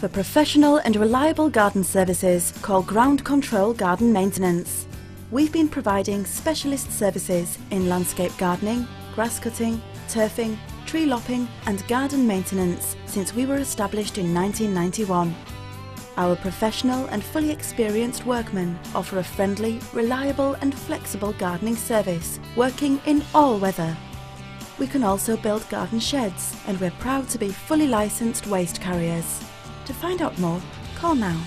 For professional and reliable garden services, call Ground Control Garden Maintenance. We've been providing specialist services in landscape gardening, grass cutting, turfing, tree lopping and garden maintenance since we were established in 1991. Our professional and fully experienced workmen offer a friendly, reliable and flexible gardening service, working in all weather. We can also build garden sheds and we're proud to be fully licensed waste carriers. To find out more, call now